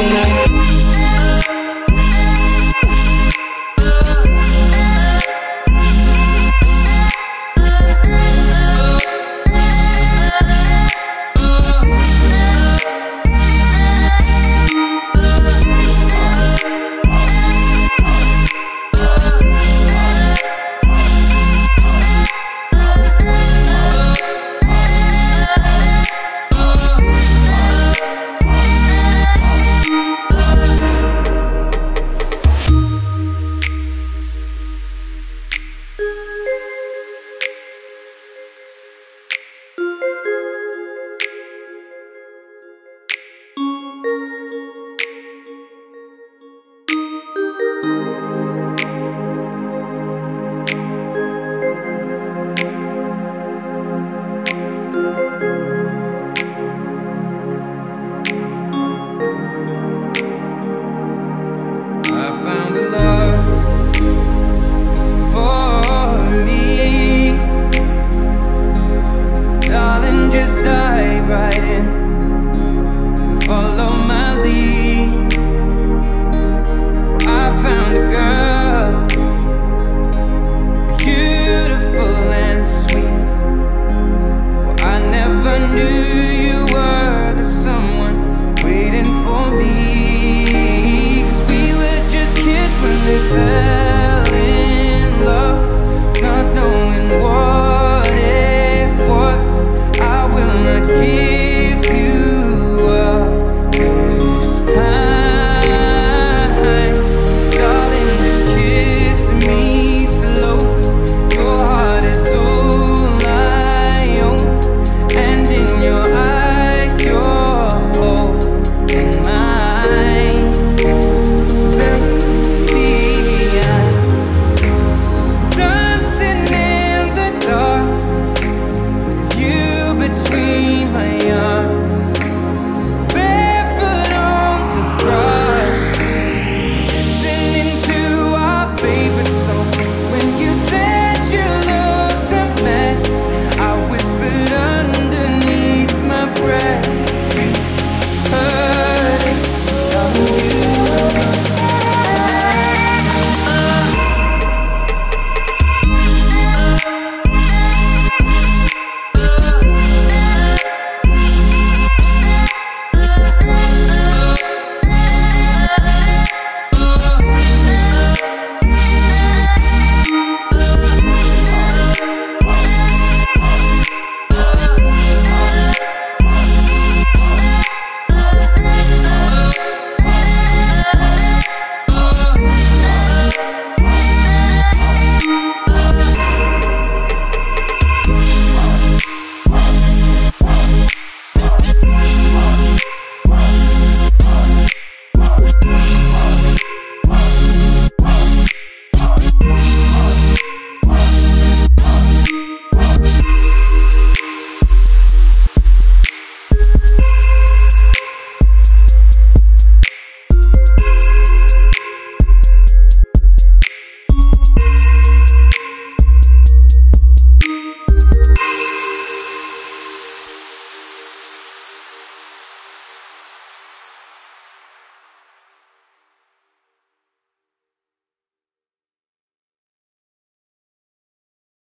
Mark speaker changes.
Speaker 1: tonight.